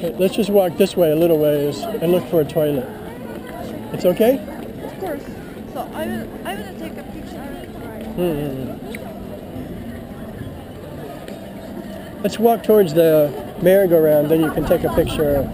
Let's just walk this way a little ways and look for a toilet. It's okay? Of course. So I will, I will take a picture. Mm -hmm. Let's walk towards the merry-go-round, then you can take a picture